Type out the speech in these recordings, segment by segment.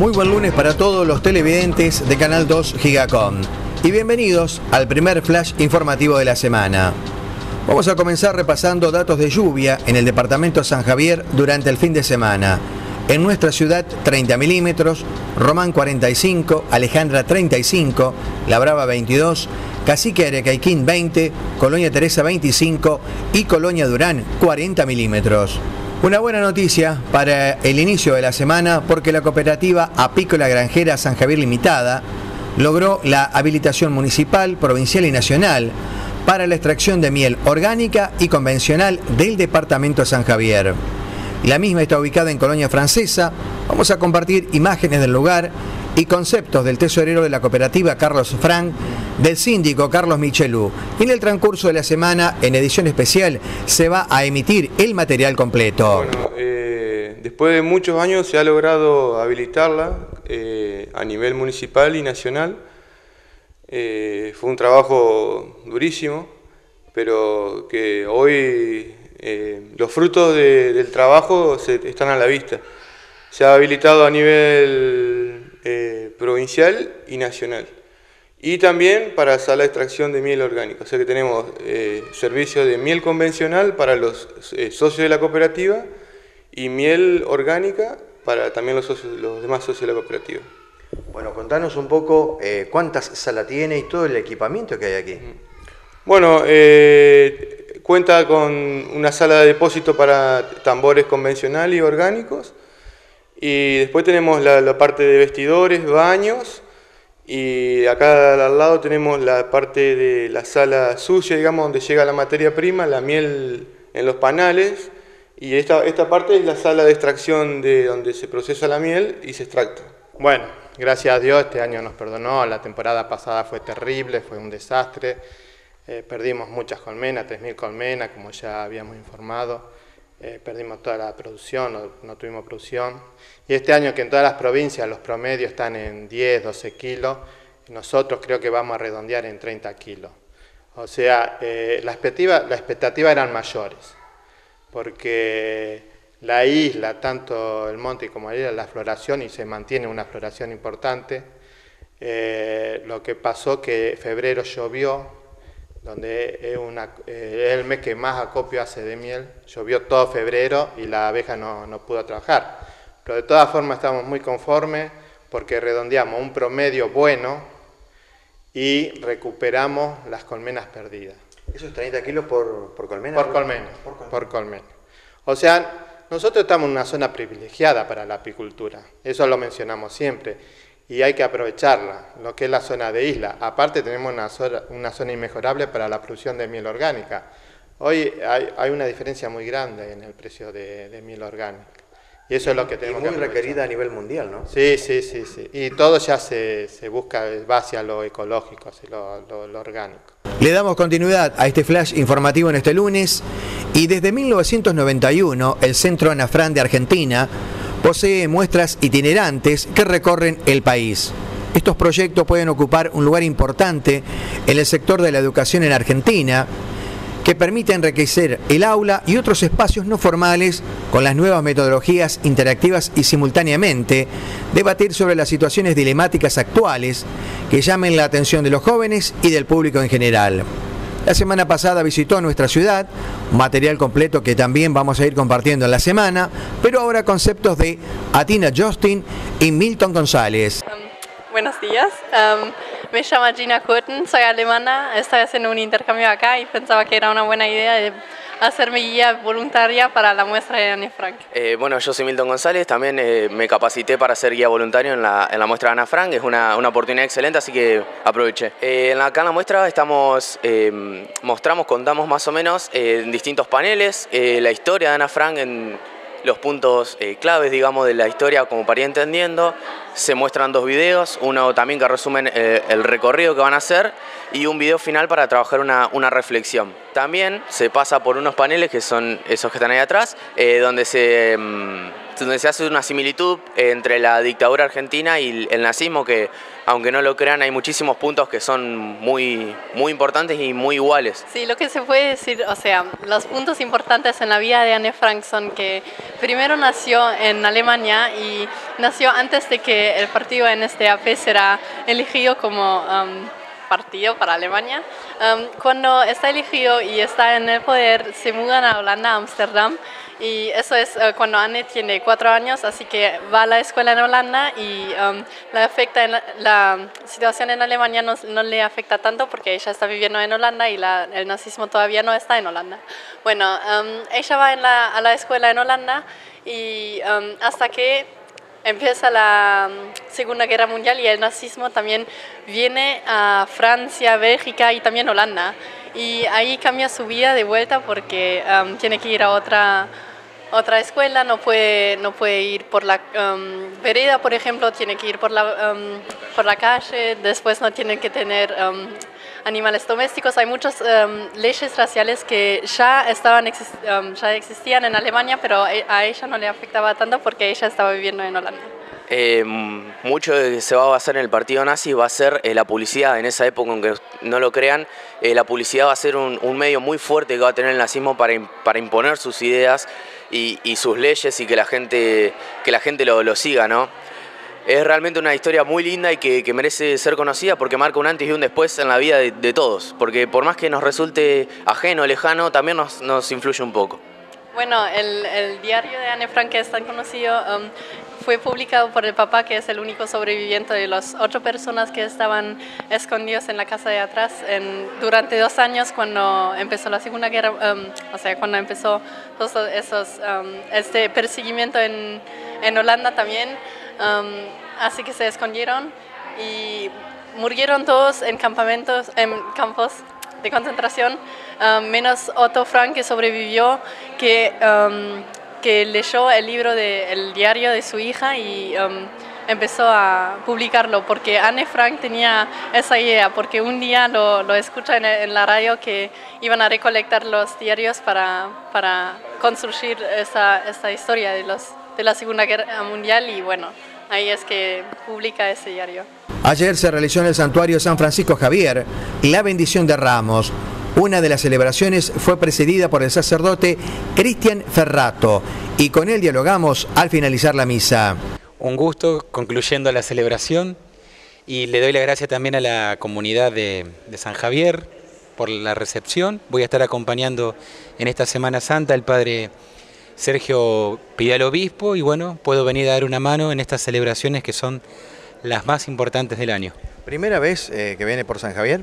Muy buen lunes para todos los televidentes de Canal 2 Gigacom y bienvenidos al primer flash informativo de la semana. Vamos a comenzar repasando datos de lluvia en el departamento San Javier durante el fin de semana. En nuestra ciudad 30 milímetros, Román 45, Alejandra 35, La Brava 22, Cacique Arecaíquín 20, Colonia Teresa 25 y Colonia Durán 40 milímetros. Una buena noticia para el inicio de la semana porque la cooperativa Apícola Granjera San Javier Limitada logró la habilitación municipal, provincial y nacional para la extracción de miel orgánica y convencional del departamento San Javier. La misma está ubicada en Colonia Francesa. Vamos a compartir imágenes del lugar y conceptos del tesorero de la cooperativa Carlos Frank, del síndico Carlos Michelú. Y en el transcurso de la semana, en edición especial, se va a emitir el material completo. Bueno, eh, después de muchos años se ha logrado habilitarla eh, a nivel municipal y nacional. Eh, fue un trabajo durísimo, pero que hoy los frutos del trabajo están a la vista. Se ha habilitado a nivel provincial y nacional. Y también para sala de extracción de miel orgánica. O sea que tenemos eh, servicio de miel convencional para los socios de la cooperativa y miel orgánica para también los, los demás socios de la cooperativa. Bueno, contanos un poco eh, cuántas salas tiene y todo el equipamiento que hay aquí. Bueno, eh, cuenta con una sala de depósito para tambores convencionales y orgánicos. Y después tenemos la, parte de vestidores, baños. Y acá al lado tenemos la parte de la sala sucia, digamos, donde llega la materia prima, la miel en los panales. Y esta, esta parte es la sala de extracción de donde se procesa la miel y se extracta. Bueno, gracias a Dios este año nos perdonó, la temporada pasada fue terrible, fue un desastre, eh, perdimos muchas colmenas, 3.000 colmenas, como ya habíamos informado, eh, perdimos toda la producción, no, no, tuvimos producción. Y este año que en todas las provincias los promedios están en 10, 12 kilos, nosotros creo que vamos a redondear en 30 kilos. O sea, eh, la, expectativa, la expectativa eran mayores porque la isla, tanto el monte como la isla, la floración, y se mantiene una floración importante. Eh, lo que pasó que febrero llovió, donde es, una, eh, el mes que más acopio hace de miel, llovió todo febrero y la abeja no, no pudo trabajar. Pero de todas formas estamos muy conformes porque redondeamos un promedio bueno y recuperamos las colmenas perdidas. ¿Eso es 30 kilos por, por colmena? Por colmena, por colmena. O sea, nosotros estamos en una zona privilegiada para la apicultura, eso lo mencionamos siempre, y hay que aprovecharla, lo que es la zona de isla. Aparte tenemos una zona, una zona inmejorable para la producción de miel orgánica. Hoy hay, una diferencia muy grande en el precio de miel orgánica. Y eso es lo que tenemos y muy requerida a nivel mundial, ¿no? Sí, sí, sí, sí. Y todo ya se, se busca, va hacia lo ecológico, hacia lo, lo, orgánico. Le damos continuidad a este flash informativo en este lunes y desde 1991 el Centro Anafran de Argentina posee muestras itinerantes que recorren el país. Estos proyectos pueden ocupar un lugar importante en el sector de la educación en Argentina que permite enriquecer el aula y otros espacios no formales con las nuevas metodologías interactivas y simultáneamente debatir sobre las situaciones dilemáticas actuales que llamen la atención de los jóvenes y del público en general. La semana pasada visitó nuestra ciudad, material completo que también vamos a ir compartiendo en la semana, pero ahora conceptos de Atina Justin y Milton González. Um, buenos días. Um, me llamo Gina Curtin, soy alemana, estoy haciendo un intercambio acá y pensaba que era una buena idea de hacer mi guía voluntaria para la muestra de Ana Frank. Eh, bueno, yo soy Milton González, también eh, me capacité para ser guía voluntario en la, en la muestra de Ana Frank, es una, una, oportunidad excelente, así que aproveché. Eh, acá en la muestra estamos, mostramos, contamos más o menos en distintos paneles la historia de Ana Frank en los puntos eh, claves, digamos, de la historia, como para ir entendiendo. Se muestran dos videos, uno también que resumen eh, el recorrido que van a hacer y un video final para trabajar una, una, reflexión. También se pasa por unos paneles que son esos que están ahí atrás, eh, donde se, mm, donde se hace una similitud entre la dictadura argentina y el nazismo, que aunque no lo crean, hay muchísimos puntos que son muy, muy importantes y muy iguales. Sí, lo que se puede decir, o sea, los puntos importantes en la vida de Anne Frank son que primero nació en Alemania y nació antes de que el partido NSDAP será elegido como... Um, partido para Alemania. Um, cuando está elegido y está en el poder, se mudan a Holanda, a Ámsterdam, y eso es uh, cuando Anne tiene cuatro años, así que va a la escuela en Holanda y um, la, afecta en la, situación en Alemania no, no, le afecta tanto porque ella está viviendo en Holanda y la, el nazismo todavía no está en Holanda. Bueno, um, ella va en la, a la escuela en Holanda y hasta que empieza la mm, Segunda Guerra Mundial y el nazismo también viene a Francia, Bélgica y también Holanda. Y ahí cambia su vida de vuelta porque um, tiene que ir a otra, otra escuela, no puede, no puede ir por la um, vereda, por ejemplo, tiene que ir por la, um, por la calle, después no tiene que tener animales domésticos. Hay muchas leyes raciales que ya, estaban, ya existían en Alemania, pero a ella no le afectaba tanto porque ella estaba viviendo en Holanda. Eh, mucho que se va a basar en el partido nazi va a ser eh, la publicidad. En esa época, aunque no lo crean, eh, la publicidad va a ser un, medio muy fuerte que va a tener el nazismo para, para imponer sus ideas y, sus leyes y que la gente, que la gente lo, lo siga, ¿no? Es realmente una historia muy linda y que, merece ser conocida porque marca un antes y un después en la vida de, todos, porque por más que nos resulte ajeno, lejano, también nos, nos influye un poco. Bueno, el, diario de Anne Frank, que es tan conocido, um, fue publicado por el papá, que es el único sobreviviente de las ocho personas que estaban escondidos en la casa de atrás durante dos años cuando empezó la Segunda Guerra, um, o sea, cuando empezó todos esos, um, este perseguimiento en, en Holanda también. Así que se escondieron y murieron todos en campamentos, en campos de concentración, um, menos Otto Frank que sobrevivió, que, um, que leyó el libro del diario de su hija y um, empezó a publicarlo, porque Anne Frank tenía esa idea, porque un día lo, lo escucha en, la radio que iban a recolectar los diarios para, para construir esa, esta historia de, los, de la Segunda Guerra Mundial y bueno, ahí es que publica ese diario. Ayer se realizó en el santuario San Francisco Javier la bendición de Ramos. Una de las celebraciones fue precedida por el sacerdote Cristian Ferrato y con él dialogamos al finalizar la misa. Un gusto concluyendo la celebración y le doy la gracia también a la comunidad de, San Javier por la recepción. Voy a estar acompañando en esta Semana Santa el padre Sergio Pidal Obispo y bueno, puedo venir a dar una mano en estas celebraciones que son las más importantes del año. ¿Primera vez eh, que viene por San Javier?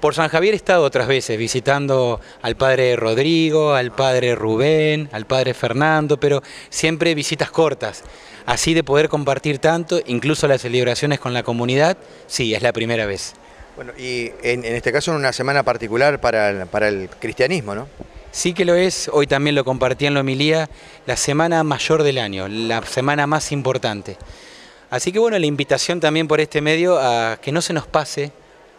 Por San Javier he estado otras veces visitando al padre Rodrigo, al padre Rubén, al padre Fernando, pero siempre visitas cortas. Así de poder compartir tanto, incluso las celebraciones con la comunidad, sí, es la primera vez. Bueno, y en, este caso en una semana particular para para el cristianismo, ¿no? Sí que lo es, hoy también lo compartí en la homilía, la semana mayor del año, la semana más importante. Así que bueno, la invitación también por este medio a que no se nos pase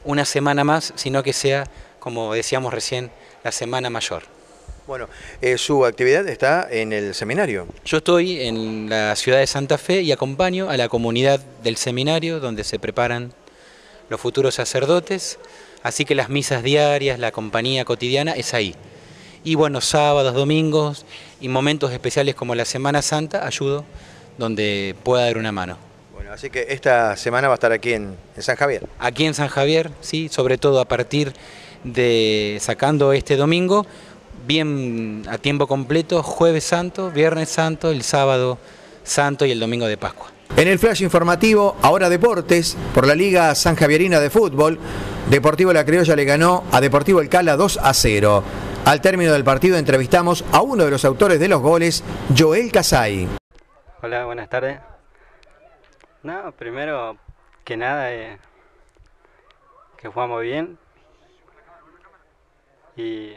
una semana más, sino que sea, como decíamos recién, la semana mayor. Bueno, eh, su actividad está en el seminario. Yo estoy en la ciudad de Santa Fe y acompaño a la comunidad del seminario donde se preparan los futuros sacerdotes, así que las misas diarias, la compañía cotidiana es ahí. Y bueno, sábados, domingos y momentos especiales como la Semana Santa ayudo donde pueda dar una mano. Así que esta semana va a estar aquí en, San Javier. Aquí en San Javier, sí, sobre todo a partir de sacando este domingo, bien a tiempo completo, jueves santo, viernes santo, el sábado santo y el domingo de Pascua. En el flash informativo, ahora deportes, por la Liga San Javierina de Fútbol, Deportivo La Criolla le ganó a Deportivo El Cala 2 a 0. Al término del partido entrevistamos a uno de los autores de los goles, Joel Casay. Hola, buenas tardes. No, primero que nada eh, que jugamos bien y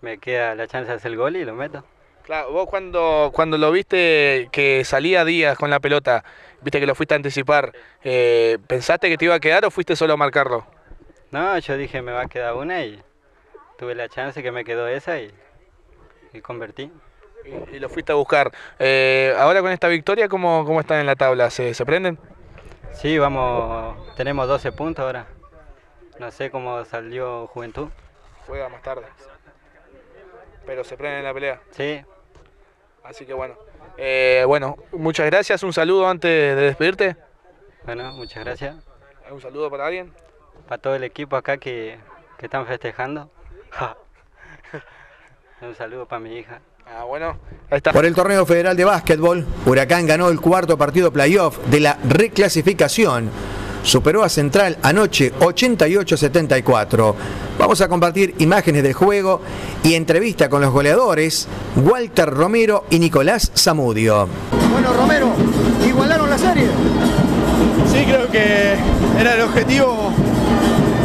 me queda la chance de hacer el gol y lo meto. Claro, vos cuando, cuando lo viste que salía Díaz con la pelota, viste que lo fuiste a anticipar, eh, ¿pensaste que te iba a quedar o fuiste solo a marcarlo? No, yo dije me va a quedar una y tuve la chance que me quedó esa y, y convertí. Y, lo fuiste a buscar. Eh, ahora con esta victoria, ¿cómo, cómo están en la tabla? ¿Se, ¿Se prenden? Sí, vamos, tenemos 12 puntos ahora. No sé cómo salió Juventud. Juega más tarde. Pero se prenden en la pelea. Sí. Así que bueno. Eh, bueno, muchas gracias. Un saludo antes de despedirte. Bueno, muchas gracias. ¿Un saludo para alguien? Para todo el equipo acá que, que están festejando. Un saludo para mi hija. Ah, bueno, ahí está. Por el torneo federal de básquetbol, Huracán ganó el cuarto partido playoff de la reclasificación. Superó a Central anoche 88-74. Vamos a compartir imágenes del juego y entrevista con los goleadores Walter Romero y Nicolás Zamudio. Bueno, Romero, ¿igualaron la serie? Sí, creo que era el objetivo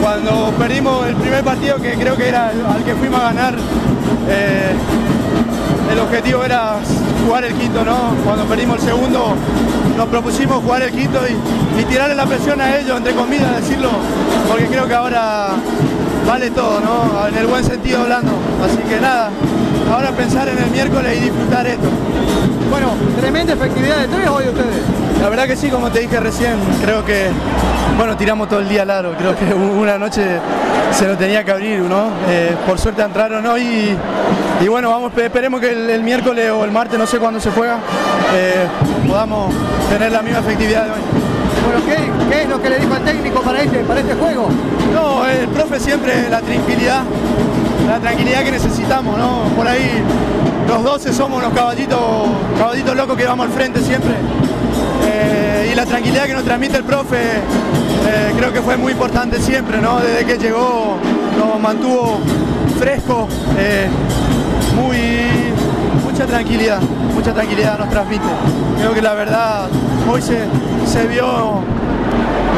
cuando perdimos el primer partido, que creo que era al que fuimos a ganar. Eh, el objetivo era jugar el quinto, ¿no? Cuando perdimos el segundo nos propusimos jugar el quinto y, tirarle la presión a ellos, entre comillas, decirlo, porque creo que ahora vale todo, ¿no? En el buen sentido hablando. Así que nada, ahora pensar en el miércoles y disfrutar esto. Bueno, tremenda efectividad de tres hoy ustedes. La verdad que sí, como te dije recién, creo que, bueno, tiramos todo el día largo, creo que una noche se lo tenía que abrir, ¿no? Eh, por suerte entraron hoy y, bueno, vamos, esperemos que el, miércoles o el martes, no sé cuándo se juega, eh, podamos tener la misma efectividad de hoy. Bueno, ¿qué, es lo que le dijo al técnico para este, para este juego? No, el profe siempre la tranquilidad, la tranquilidad que necesitamos, ¿no? Por ahí los 12 somos los caballitos, caballitos locos que vamos al frente siempre. La tranquilidad que nos transmite el profe eh, creo que fue muy importante siempre, ¿no? Desde que llegó nos mantuvo fresco, eh, muy, mucha tranquilidad, mucha tranquilidad nos transmite. Creo que la verdad hoy se, se vio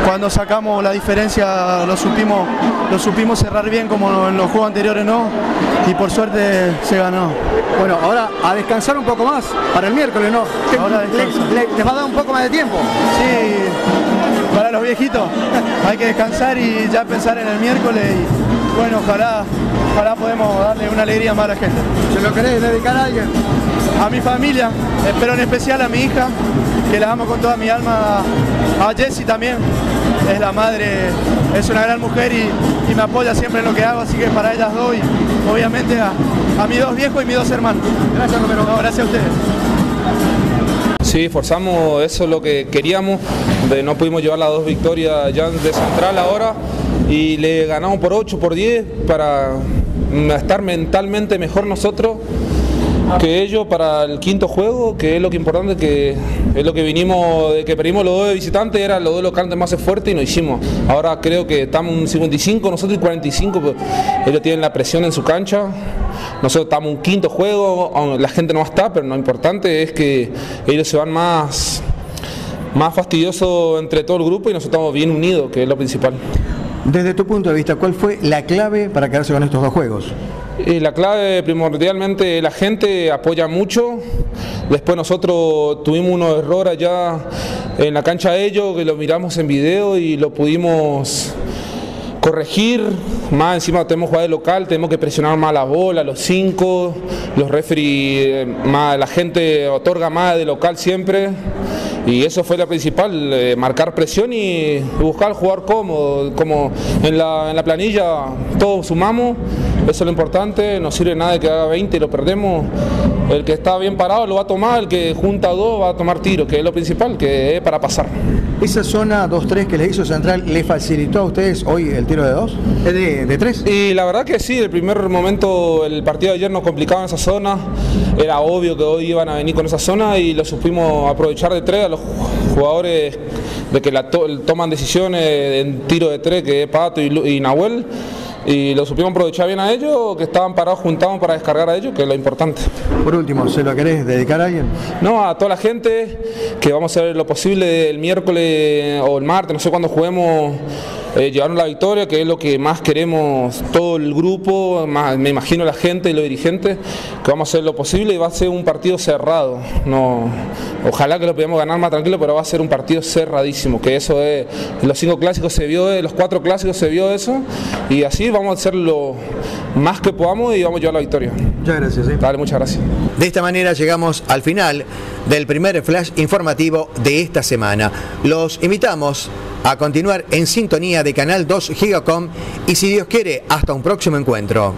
cuando sacamos la diferencia lo supimos, lo supimos cerrar bien como en los juegos anteriores no y por suerte se ganó. Bueno, ahora a descansar un poco más para el miércoles, ¿no? Ahora ¿Te va a dar un poco más de tiempo? Sí, para los viejitos hay que descansar y ya pensar en el miércoles y bueno, ojalá, ojalá podemos darle una alegría más a la gente. ¿Se lo querés dedicar a alguien? A mi familia, pero en especial a mi hija, que la amo con toda mi alma, a Jessie también, es la madre, es una gran mujer y, me apoya siempre en lo que hago, así que para ellas doy, obviamente, a, mis dos viejos y mis dos hermanos. Gracias, Romero. gracias a ustedes. Sí, forzamos eso es lo que queríamos, de no pudimos llevar las dos victorias ya de central ahora y le ganamos por 8, por 10 para estar mentalmente mejor nosotros que ellos para el quinto juego, que es lo que importante, que es lo que vinimos, de que perdimos los dos de visitantes, era los dos locales más fuertes y nos hicimos. Ahora creo que estamos en 55, nosotros en 45, pues ellos tienen la presión en su cancha, nosotros estamos un quinto juego, la gente no está, pero lo importante es que ellos se van más, más fastidiosos entre todo el grupo y nosotros estamos bien unidos, que es lo principal. Desde tu punto de vista, ¿cuál fue la clave para quedarse con estos dos juegos? La clave primordialmente la gente apoya mucho. Después nosotros tuvimos unos errores allá en la cancha de ellos que lo miramos en video y lo pudimos corregir, más encima tenemos jugar de local, tenemos que presionar más la bola, los cinco, los referees, eh, la gente otorga más de local siempre. Y eso fue la principal, eh, marcar presión y buscar jugar cómodo, como en la, en la planilla todos sumamos, eso es lo importante, no sirve nada de que haga 20 y lo perdemos, el que está bien parado lo va a tomar, el que junta dos va a tomar tiro, que es lo principal, que es para pasar. ¿Esa zona 2-3 que le hizo Central le facilitó a ustedes hoy el tiro de dos? ¿De, de tres? Y la verdad que sí, el primer momento, el partido de ayer nos complicaba en esa zona, era obvio que hoy iban a venir con esa zona y lo supimos aprovechar de tres a los jugadores de que la toman decisiones en tiro de tres, que es Pato y Nahuel y lo supimos aprovechar bien a ellos, que estaban parados juntados para descargar a ellos, que es lo importante. Por último, ¿se lo querés dedicar a alguien? No, a toda la gente, que vamos a hacer lo posible el miércoles o el martes, no sé cuándo juguemos eh, llevarnos la victoria, que es lo que más queremos todo el grupo, me imagino la gente y los dirigentes, que vamos a hacer lo posible y va a ser un partido cerrado. No, ojalá que lo podamos ganar más tranquilo, pero va a ser un partido cerradísimo, que eso es, los cinco clásicos se vio, en los cuatro clásicos se vio eso, y así vamos a hacer lo más que podamos y vamos a llevar la victoria. Muchas gracias. ¿eh? Dale, muchas gracias. De esta manera llegamos al final del primer flash informativo de esta semana. Los invitamos a continuar en sintonía de Canal 2 Gigacom y si Dios quiere, hasta un próximo encuentro.